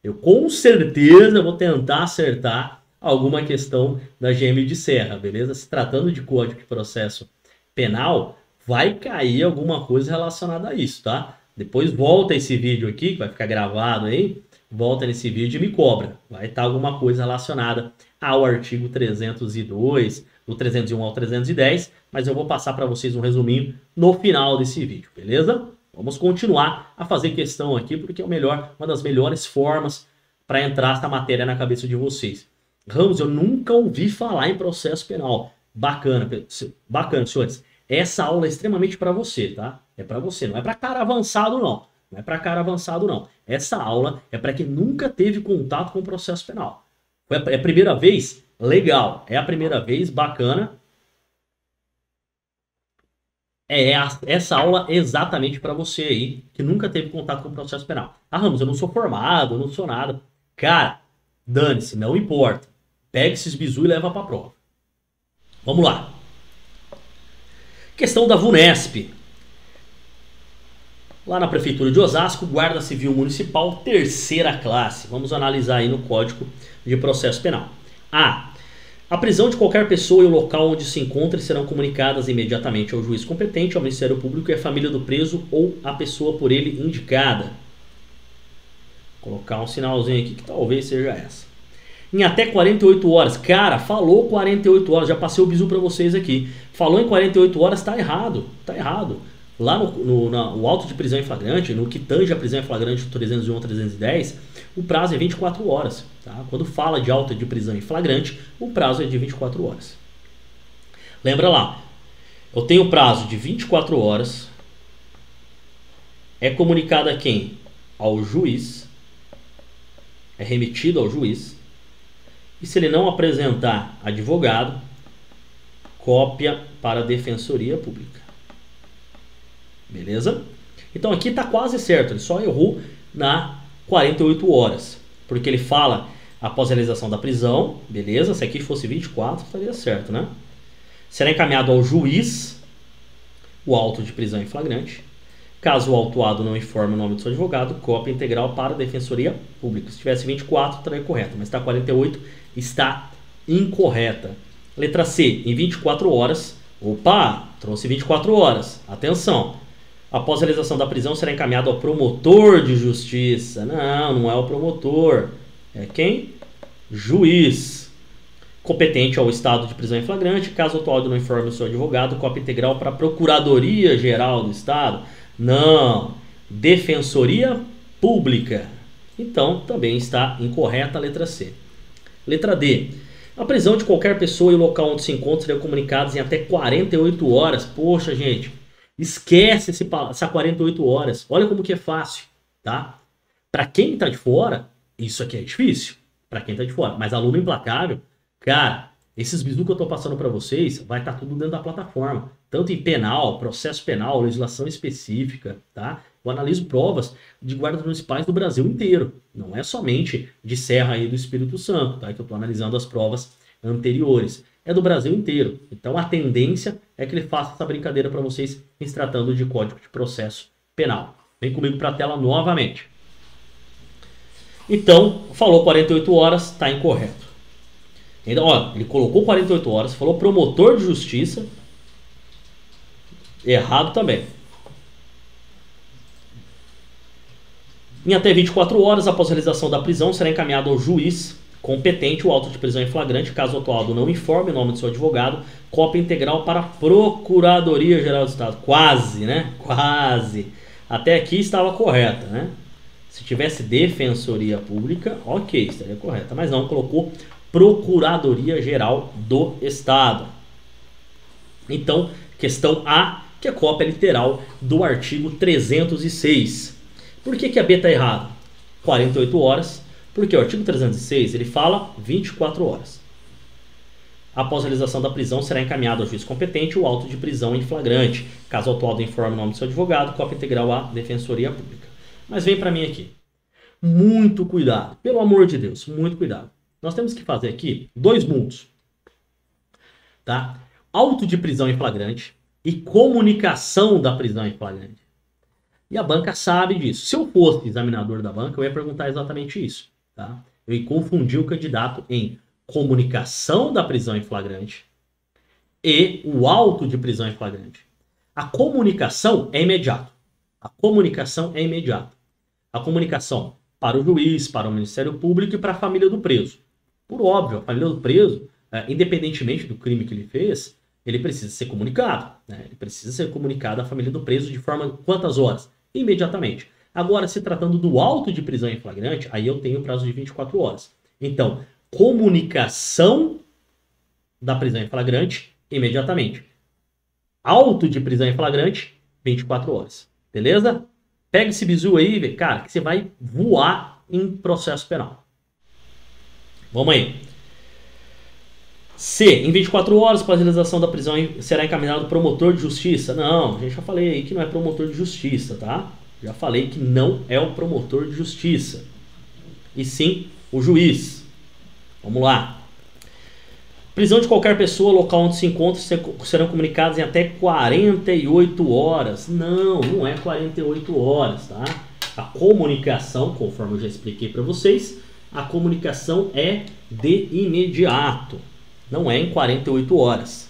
Eu com certeza vou tentar acertar alguma questão da GM de Serra, beleza? Se tratando de código de processo penal, vai cair alguma coisa relacionada a isso, tá? Depois volta esse vídeo aqui, que vai ficar gravado aí, volta nesse vídeo e me cobra. Vai estar alguma coisa relacionada ao artigo 302, do 301 ao 310, mas eu vou passar para vocês um resuminho no final desse vídeo, beleza? Vamos continuar a fazer questão aqui, porque é o melhor, uma das melhores formas para entrar essa matéria na cabeça de vocês. Ramos, eu nunca ouvi falar em processo penal. Bacana, bacana, senhores. Essa aula é extremamente para você, tá? É para você, não é para cara avançado não. Não é para cara avançado não. Essa aula é para quem nunca teve contato com o processo penal. É a primeira vez? Legal. É a primeira vez, bacana. É essa aula é exatamente para você aí que nunca teve contato com o processo penal. Ah, Ramos, eu não sou formado, eu não sou nada. Cara, dane-se, não importa. Pega esses bizu e leva para prova. Vamos lá. Questão da VUNESP. Lá na Prefeitura de Osasco, Guarda Civil Municipal, terceira classe. Vamos analisar aí no Código de Processo Penal. A. A prisão de qualquer pessoa e o local onde se encontre serão comunicadas imediatamente ao juiz competente, ao Ministério Público e à família do preso ou à pessoa por ele indicada. Vou colocar um sinalzinho aqui que talvez seja essa. Em até 48 horas. Cara, falou 48 horas, já passei o bisu para vocês aqui. Falou em 48 horas, tá errado. Tá errado. Lá no, no na, auto de prisão em flagrante, no que tange a prisão em flagrante 301 310, o prazo é 24 horas. Tá? Quando fala de auto de prisão em flagrante, o prazo é de 24 horas. Lembra lá, eu tenho prazo de 24 horas, é comunicado a quem? Ao juiz, é remetido ao juiz, e se ele não apresentar advogado, cópia para a Defensoria Pública. Beleza? Então aqui está quase certo, ele só errou na 48 horas, porque ele fala após a realização da prisão, beleza? Se aqui fosse 24, estaria certo, né? Será encaminhado ao juiz o auto de prisão em flagrante. Caso o autuado não informe o nome do seu advogado, cópia integral para a Defensoria Pública. Se tivesse 24, estaria correto, mas está 48, está incorreta. Letra C, em 24 horas. Opa, trouxe 24 horas. Atenção. Após a realização da prisão, será encaminhado ao promotor de justiça. Não, não é o promotor. É quem? Juiz. Competente ao estado de prisão em flagrante. Caso o autuado não informe o seu advogado, cópia integral para a Procuradoria Geral do Estado. Não. Defensoria Pública. Então, também está incorreta a letra C. Letra D. A prisão de qualquer pessoa e o local onde se encontra serão comunicados em até 48 horas. Poxa, gente, esquece esse, essa 48 horas. Olha como que é fácil, tá? Para quem está de fora, isso aqui é difícil. Para quem está de fora. Mas aluno implacável, cara, esses bisu que eu estou passando para vocês, vai estar tá tudo dentro da plataforma. Tanto em penal, processo penal, legislação específica, tá? Eu analiso provas de guardas municipais do Brasil inteiro. Não é somente de Serra e do Espírito Santo, tá? Que eu estou analisando as provas anteriores. É do Brasil inteiro. Então a tendência é que ele faça essa brincadeira para vocês se tratando de código de processo penal. Vem comigo para a tela novamente. Então, falou 48 horas, está incorreto. Então, ó, ele colocou 48 horas, falou promotor de justiça, errado também. Em até 24 horas após a realização da prisão, será encaminhado ao juiz competente o auto de prisão em flagrante, caso o atuado não informe o nome do seu advogado, cópia integral para a Procuradoria Geral do Estado. Quase, né? Quase. Até aqui estava correta, né? Se tivesse Defensoria Pública, ok, estaria correta. Mas não, colocou Procuradoria Geral do Estado. Então, questão A, que é cópia literal do artigo 306. Por que, que a B está errada? 48 horas, porque o artigo 306 ele fala 24 horas. Após a realização da prisão, será encaminhado ao juiz competente o auto de prisão em flagrante. Caso o autuado informe o nome do seu advogado, cópia integral à Defensoria Pública. Mas vem para mim aqui. Muito cuidado. Pelo amor de Deus, muito cuidado. Nós temos que fazer aqui dois mundos. Tá? auto de prisão em flagrante e comunicação da prisão em flagrante. E a banca sabe disso. Se eu fosse examinador da banca, eu ia perguntar exatamente isso. Tá? Eu ia confundir o candidato em comunicação da prisão em flagrante e o auto de prisão em flagrante. A comunicação é imediato. A comunicação é imediata. A comunicação para o juiz, para o Ministério Público e para a família do preso. Por óbvio, a família do preso, é, independentemente do crime que ele fez, ele precisa ser comunicado. Né? Ele precisa ser comunicado à família do preso de forma quantas horas? Imediatamente. Agora, se tratando do auto de prisão em flagrante, aí eu tenho prazo de 24 horas. Então, comunicação da prisão em flagrante imediatamente. Auto de prisão em flagrante, 24 horas. Beleza? Pega esse bizu aí, cara, que você vai voar em processo penal. Vamos aí. C. Em 24 horas, para a realização da prisão, será encaminhado promotor de justiça. Não, a gente já falei aí que não é promotor de justiça, tá? Já falei que não é o promotor de justiça. E sim o juiz. Vamos lá. Prisão de qualquer pessoa, local onde se encontra, serão comunicados em até 48 horas. Não, não é 48 horas, tá? A comunicação, conforme eu já expliquei para vocês, a comunicação é de imediato, não é em 48 horas.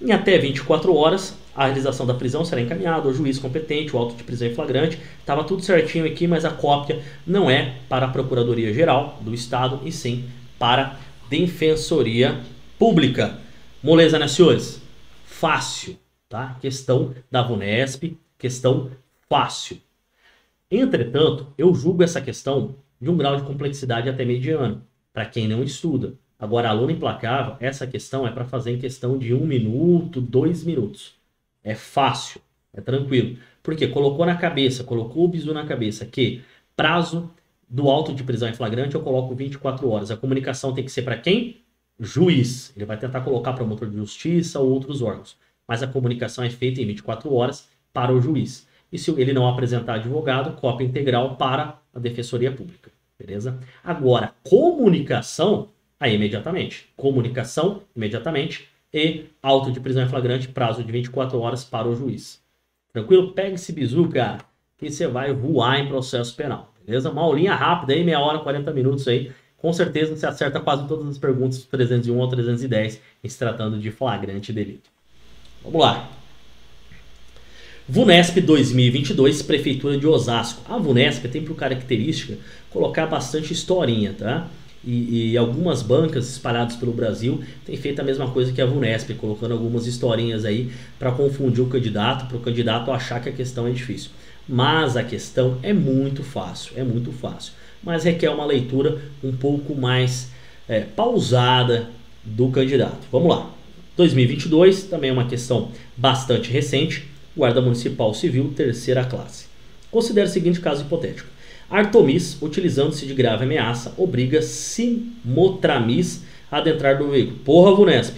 Em até 24 horas, a realização da prisão será encaminhada ao juiz competente, o auto de prisão em flagrante. Estava tudo certinho aqui, mas a cópia não é para a Procuradoria Geral do Estado, e sim para a Defensoria pública. Moleza, né, senhores? Fácil, tá? Questão da VUNESP, questão fácil. Entretanto, eu julgo essa questão de um grau de complexidade até mediano, para quem não estuda. Agora, aluno implacável, essa questão é para fazer em questão de um minuto, dois minutos. É fácil, é tranquilo. Porque colocou na cabeça, colocou o bisu na cabeça que prazo do auto de prisão em flagrante eu coloco 24 horas. A comunicação tem que ser para quem? juiz. Ele vai tentar colocar promotor de justiça ou outros órgãos. Mas a comunicação é feita em 24 horas para o juiz. E se ele não apresentar advogado, cópia integral para a Defensoria Pública. Beleza? Agora, comunicação, aí imediatamente. Comunicação, imediatamente. E auto de prisão em flagrante, prazo de 24 horas para o juiz. Tranquilo? Pega esse bizu, cara, que você vai voar em processo penal. Beleza? Uma aulinha rápida aí, meia hora, 40 minutos aí com certeza você acerta quase todas as perguntas do 301 ou 310 em se tratando de flagrante delito. Vamos lá. VUNESP 2022, Prefeitura de Osasco. A VUNESP tem por característica colocar bastante historinha, tá? E, e, algumas bancas espalhadas pelo Brasil têm feito a mesma coisa que a VUNESP, colocando algumas historinhas aí para confundir o candidato, para o candidato achar que a questão é difícil. Mas a questão é muito fácil, é muito fácil mas requer uma leitura um pouco mais é, pausada do candidato. Vamos lá. 2022 também é uma questão bastante recente. Guarda Municipal Civil, terceira classe. Considere o seguinte caso hipotético. Artomis, utilizando-se de grave ameaça, obriga Simotramis a adentrar do veículo. Porra, Vunesp.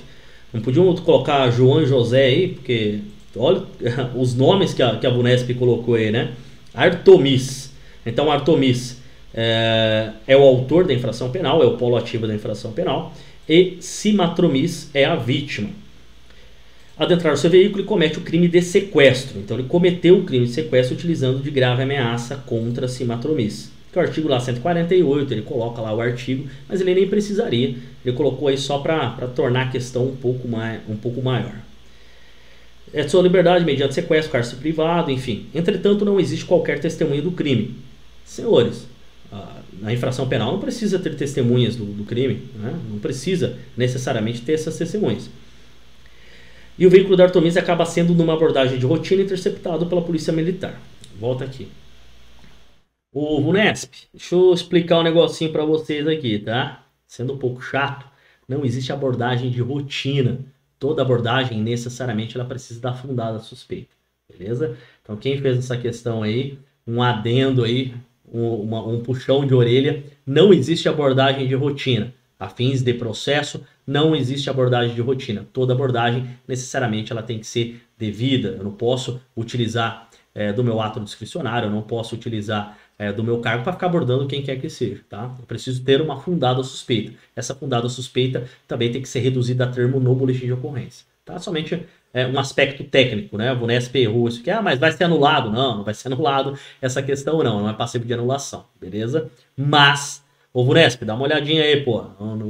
Não podiam colocar João e José aí, porque olha os nomes que a, que a Vunesp colocou aí, né? Artomis. Então, Artomis é, é, o autor da infração penal, é o polo ativo da infração penal, e Simatromis é a vítima. Adentrar o seu veículo e comete o crime de sequestro. Então ele cometeu o crime de sequestro utilizando de grave ameaça contra Simatromis. Que é o artigo lá 148, ele coloca lá o artigo, mas ele nem precisaria. Ele colocou aí só para tornar a questão um pouco, mais, um pouco maior. É sua liberdade mediante sequestro, cárcere privado, enfim. Entretanto, não existe qualquer testemunha do crime. Senhores, na infração penal não precisa ter testemunhas do, do crime, né? não precisa necessariamente ter essas testemunhas. E o veículo da Artomis acaba sendo, numa abordagem de rotina, interceptado pela polícia militar. Volta aqui. O Vunesp, deixa eu explicar um negocinho para vocês aqui, tá? Sendo um pouco chato, não existe abordagem de rotina. Toda abordagem, necessariamente, ela precisa da fundada suspeita, beleza? Então, quem fez essa questão aí, um adendo aí, um, uma, um puxão de orelha. Não existe abordagem de rotina. A fins de processo, não existe abordagem de rotina. Toda abordagem, necessariamente, ela tem que ser devida. Eu não posso utilizar é, do meu ato discricionário, eu não posso utilizar é, do meu cargo para ficar abordando quem quer que seja, tá? Eu preciso ter uma fundada suspeita. Essa fundada suspeita também tem que ser reduzida a termo no boletim de ocorrência. Tá? Somente é, um aspecto técnico, né? O Vunesp errou isso aqui, ah, mas vai ser anulado. Não, não vai ser anulado essa questão, não. Não é passivo de anulação, beleza? Mas, o Vunesp, dá uma olhadinha aí, pô.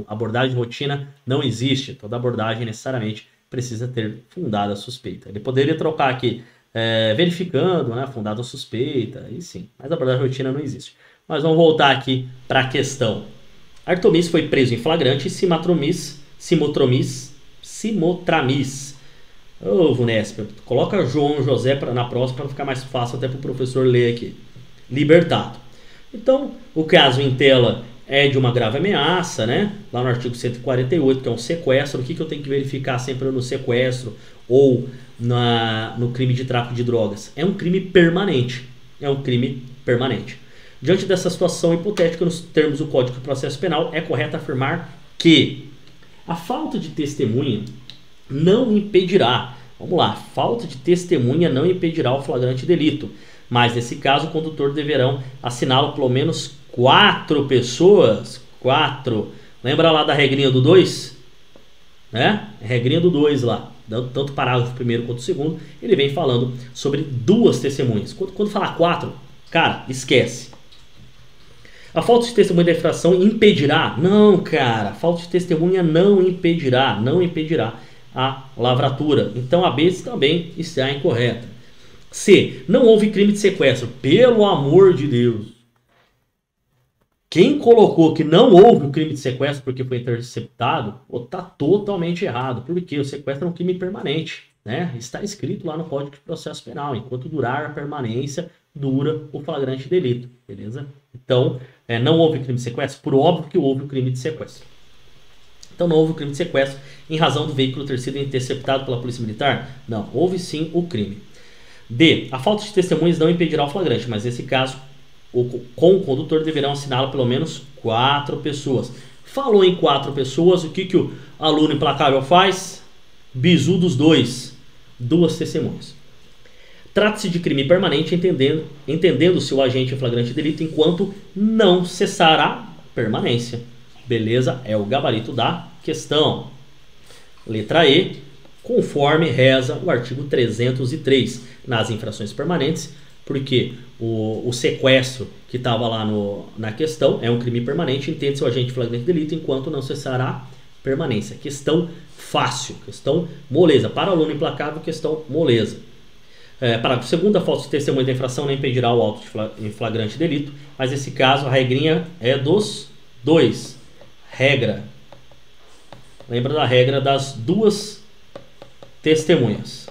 Abordagem de rotina não existe. Toda abordagem necessariamente precisa ter fundada suspeita. Ele poderia trocar aqui é, verificando, né? Fundada suspeita, aí sim. Mas abordagem de rotina não existe. Mas vamos voltar aqui para a questão. Artomis foi preso em flagrante e Simatromis, Simotromis, Simotramis Ô, Vunesp, coloca João José pra, na próxima para ficar mais fácil até para o professor ler aqui. Libertado. Então, o caso em tela é de uma grave ameaça, né? Lá no artigo 148, que é um sequestro. O que, que eu tenho que verificar sempre no sequestro ou na, no crime de tráfico de drogas? É um crime permanente. É um crime permanente. Diante dessa situação hipotética, nos termos do Código de Processo Penal, é correto afirmar que a falta de testemunha não impedirá. Vamos lá, falta de testemunha não impedirá o flagrante delito. Mas nesse caso, o condutor deverão assiná-lo pelo menos quatro pessoas. Quatro. Lembra lá da regrinha do 2? Né? Regrinha do 2 lá. Tanto o parágrafo primeiro quanto o segundo, ele vem falando sobre duas testemunhas. Quando, quando falar quatro, cara, esquece. A falta de testemunha da infração impedirá? Não, cara. Falta de testemunha não impedirá. Não impedirá a lavratura. Então a B também está incorreta. C. Não houve crime de sequestro. Pelo amor de Deus. Quem colocou que não houve um crime de sequestro porque foi interceptado, está totalmente errado. Porque o sequestro é um crime permanente. Né? Está escrito lá no Código de Processo Penal. Enquanto durar a permanência, dura o flagrante delito. Beleza? Então, é, não houve crime de sequestro? Por óbvio que houve o crime de sequestro. Então não houve o crime de sequestro em razão do veículo ter sido interceptado pela Polícia Militar? Não, houve sim o crime. D. A falta de testemunhas não impedirá o flagrante, mas nesse caso, com o condutor deverão assiná-lo pelo menos quatro pessoas. Falou em quatro pessoas, o que, que o aluno implacável faz? Bizu dos dois, duas testemunhas. Trata-se de crime permanente, entendendo, entendendo-se o agente em flagrante delito enquanto não cessará permanência. Beleza? É o gabarito da questão. Letra E, conforme reza o artigo 303 nas infrações permanentes, porque o, o sequestro que estava lá no, na questão é um crime permanente, entende-se o agente flagrante de delito enquanto não cessará permanência. Questão fácil, questão moleza. Para aluno implacável, questão moleza. É, parágrafo segundo, a falta de testemunha da infração não impedirá o auto de flagrante delito, mas nesse caso a regrinha é dos dois regra. Lembra da regra das duas testemunhas.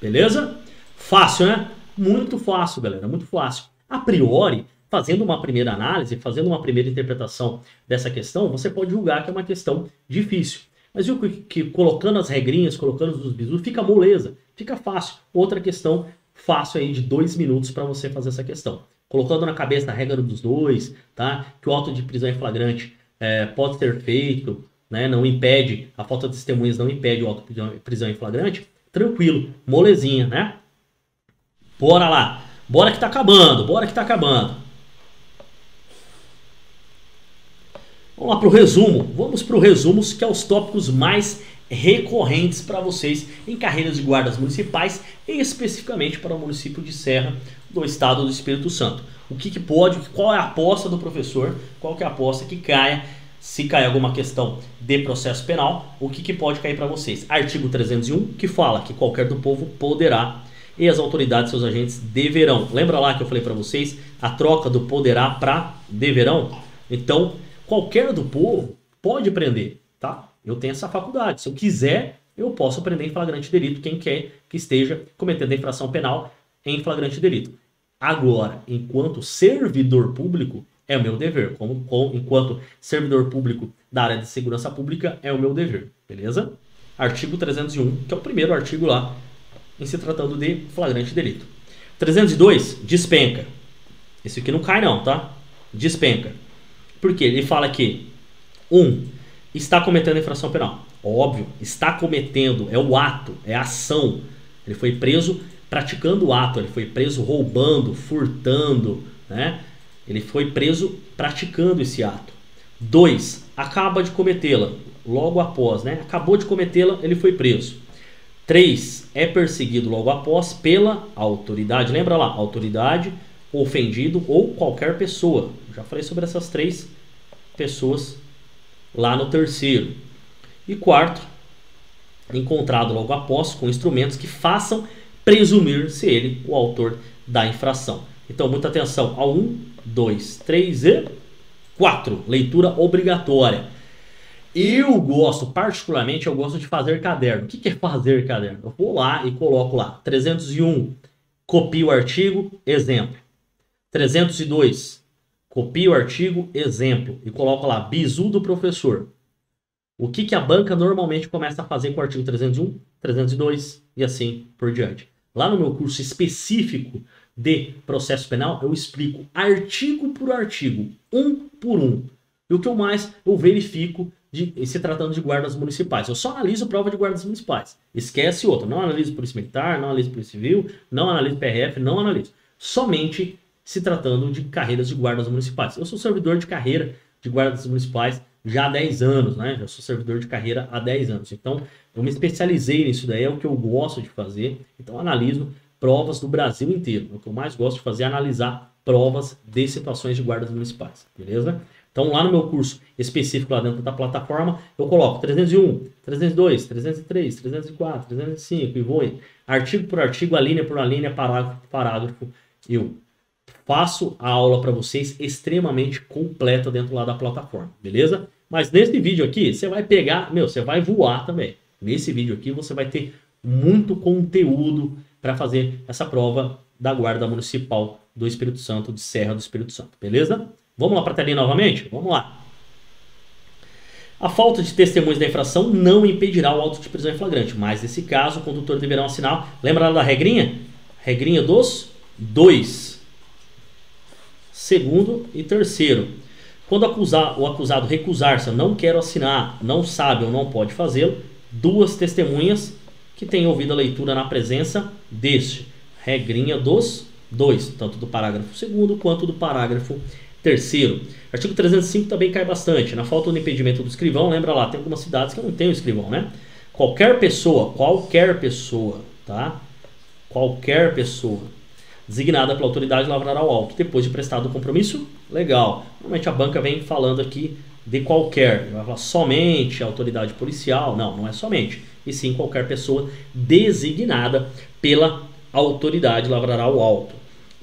Beleza? Fácil, né? Muito fácil, galera. Muito fácil. A priori, fazendo uma primeira análise, fazendo uma primeira interpretação dessa questão, você pode julgar que é uma questão difícil. Mas viu que, que colocando as regrinhas, colocando os bisus, fica moleza, fica fácil. Outra questão fácil aí de dois minutos para você fazer essa questão. Colocando na cabeça a regra dos dois, tá? Que o auto de prisão é flagrante é, pode ser feito, né, não impede, a falta de testemunhas não impede o auto prisão em flagrante, tranquilo, molezinha, né? Bora lá, bora que tá acabando, bora que tá acabando. Vamos lá para o resumo. Vamos para o resumo, que é os tópicos mais recorrentes para vocês em carreiras de guardas municipais e especificamente para o município de Serra do estado do Espírito Santo. O que, que pode, qual é a aposta do professor, qual que é a aposta que caia, se cair alguma questão de processo penal, o que, que pode cair para vocês? Artigo 301, que fala que qualquer do povo poderá e as autoridades, seus agentes, deverão. Lembra lá que eu falei para vocês a troca do poderá para deverão? Então, qualquer do povo pode prender, tá? Eu tenho essa faculdade. Se eu quiser, eu posso prender em flagrante delito quem quer que esteja cometendo infração penal em flagrante delito. Agora, enquanto servidor público, é o meu dever. Como, como, enquanto servidor público da área de segurança pública, é o meu dever. Beleza? Artigo 301, que é o primeiro artigo lá, em se tratando de flagrante delito. 302, despenca. Esse aqui não cai não, tá? Despenca. Porque ele fala que, um, está cometendo infração penal. Óbvio, está cometendo, é o ato, é a ação. Ele foi preso praticando o ato, ele foi preso roubando, furtando, né? Ele foi preso praticando esse ato. Dois, acaba de cometê-la, logo após, né? Acabou de cometê-la, ele foi preso. 3 é perseguido logo após pela autoridade. Lembra lá, autoridade, ofendido ou qualquer pessoa. Já falei sobre essas três pessoas lá no terceiro. E quarto, encontrado logo após com instrumentos que façam presumir se ele o autor da infração. Então, muita atenção ao 1, 2, 3 e 4. Leitura obrigatória. Eu gosto, particularmente, eu gosto de fazer caderno. O que é fazer caderno? Eu vou lá e coloco lá 301, copio o artigo, exemplo. 302, copio o artigo, exemplo. E coloco lá, bizu do professor. O que, que a banca normalmente começa a fazer com o artigo 301, 302 e assim por diante. Lá no meu curso específico de processo penal, eu explico artigo por artigo, um por um. E o que eu mais eu verifico de, se tratando de guardas municipais. Eu só analiso prova de guardas municipais. Esquece outra. Não analiso polícia militar, não analiso polícia civil, não analiso PRF, não analiso. Somente se tratando de carreiras de guardas municipais. Eu sou servidor de carreira de guardas municipais já há 10 anos, né? Eu sou servidor de carreira há 10 anos. Então, eu me especializei nisso daí, é o que eu gosto de fazer. Então, analiso provas do Brasil inteiro. O que eu mais gosto de fazer é analisar provas de situações de guardas municipais, beleza? Então, lá no meu curso específico, lá dentro da plataforma, eu coloco 301, 302, 303, 304, 305 e vou artigo por artigo, a linha por a linha, parágrafo por parágrafo. Eu faço a aula para vocês extremamente completa dentro lá da plataforma, beleza? Mas nesse vídeo aqui, você vai pegar, meu, você vai voar também. Nesse vídeo aqui, você vai ter muito conteúdo para fazer essa prova da Guarda Municipal do Espírito Santo, de Serra do Espírito Santo, beleza? Vamos lá para a telinha novamente? Vamos lá. A falta de testemunhas da infração não impedirá o auto de prisão em flagrante, mas nesse caso o condutor deverá assinar. Lembra da regrinha? Regrinha dos dois. Segundo e terceiro. Quando acusar, o acusado recusar-se, não quero assinar, não sabe ou não pode fazê-lo, duas testemunhas que tenham ouvido a leitura na presença deste. Regrinha dos dois, tanto do parágrafo segundo quanto do parágrafo Terceiro, artigo 305 também cai bastante. Na falta do impedimento do escrivão, lembra lá, tem algumas cidades que não tem o escrivão, né? Qualquer pessoa, qualquer pessoa, tá? Qualquer pessoa designada pela autoridade lavrará o auto depois de prestado o compromisso legal. Normalmente a banca vem falando aqui de qualquer, vai falar somente a autoridade policial. Não, não é somente, e sim qualquer pessoa designada pela autoridade lavrará o auto.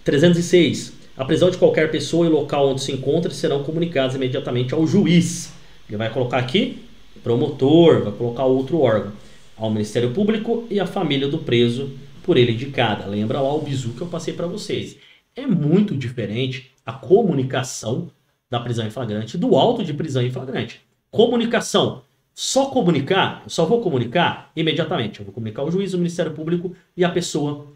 306. A prisão de qualquer pessoa e local onde se encontre serão comunicados imediatamente ao juiz. Ele vai colocar aqui promotor, vai colocar outro órgão, ao Ministério Público e à família do preso por ele indicada. Lembra lá o bizu que eu passei para vocês. É muito diferente a comunicação da prisão em flagrante do auto de prisão em flagrante. Comunicação. Só comunicar, eu só vou comunicar imediatamente. Eu vou comunicar ao juiz, o Ministério Público e a pessoa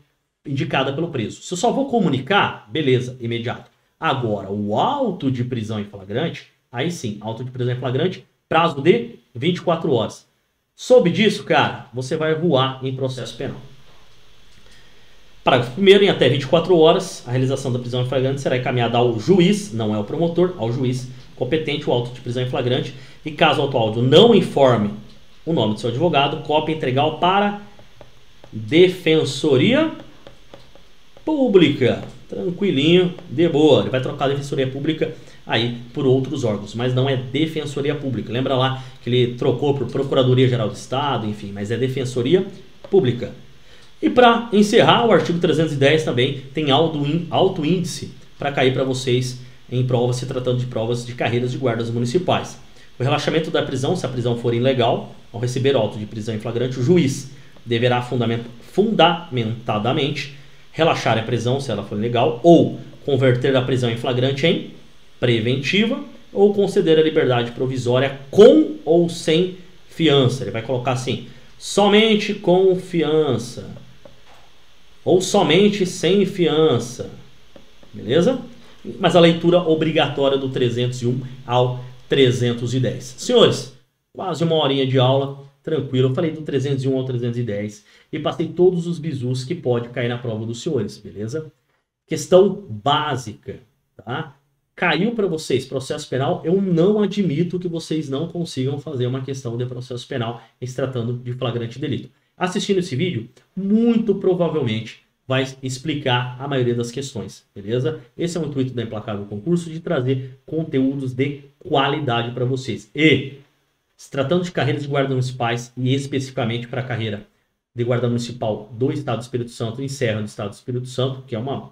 indicada pelo preso. Se eu só vou comunicar, beleza, imediato. Agora, o auto de prisão em flagrante, aí sim, auto de prisão em flagrante, prazo de 24 horas. Soube disso, cara, você vai voar em processo penal. Parágrafo 1 em até 24 horas, a realização da prisão em flagrante será encaminhada ao juiz, não é o promotor, ao juiz competente o auto de prisão em flagrante, e caso o auto não informe o nome do seu advogado, cópia entregar para Defensoria Pública. Tranquilinho, de boa. Ele vai trocar a Defensoria Pública aí por outros órgãos, mas não é Defensoria Pública. Lembra lá que ele trocou por Procuradoria Geral do Estado, enfim, mas é Defensoria Pública. E para encerrar, o artigo 310 também tem alto, alto índice para cair para vocês em provas, se tratando de provas de carreiras de guardas municipais. O relaxamento da prisão, se a prisão for ilegal, ao receber auto de prisão em flagrante, o juiz deverá fundamentadamente relaxar a prisão se ela for legal, ou converter a prisão em flagrante em preventiva, ou conceder a liberdade provisória com ou sem fiança. Ele vai colocar assim: somente com fiança, ou somente sem fiança. Beleza? Mas a leitura obrigatória do 301 ao 310. Senhores, quase uma horinha de aula tranquilo. Eu falei do 301 ao 310 e passei todos os bizus que pode cair na prova dos senhores, beleza? Questão básica, tá? Caiu para vocês processo penal, eu não admito que vocês não consigam fazer uma questão de processo penal se tratando de flagrante delito. assistindo esse vídeo, muito provavelmente vai explicar a maioria das questões, beleza? Esse é o intuito da Implacável Concurso, de trazer conteúdos de qualidade para vocês. E, se tratando de carreiras de guarda municipais, e especificamente para a carreira de guarda municipal do Estado do Espírito Santo, em Serra do Estado do Espírito Santo, que é uma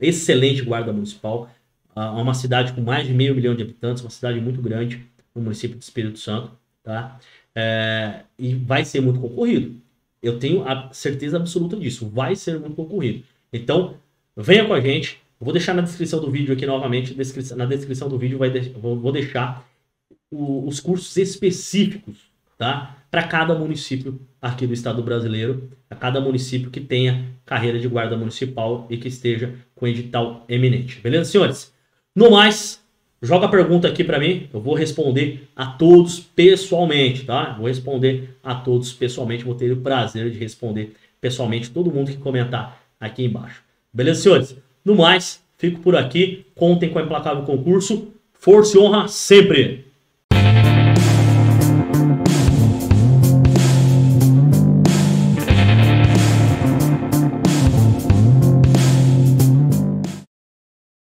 excelente guarda municipal, ah, uma cidade com mais de meio milhão de habitantes, uma cidade muito grande no município do Espírito Santo, tá? É, e vai ser muito concorrido. Eu tenho a certeza absoluta disso. Vai ser muito concorrido. Então, venha com a gente. Eu vou deixar na descrição do vídeo aqui novamente. Na descrição do vídeo vai de... vou deixar o, os cursos específicos, tá? Para cada município aqui do estado brasileiro, a cada município que tenha carreira de guarda municipal e que esteja com edital eminente. Beleza, senhores? No mais, joga a pergunta aqui para mim, eu vou responder a todos pessoalmente, tá? Vou responder a todos pessoalmente, vou ter o prazer de responder pessoalmente todo mundo que comentar aqui embaixo. Beleza, senhores? No mais, fico por aqui, contem com o implacável concurso, força e honra sempre!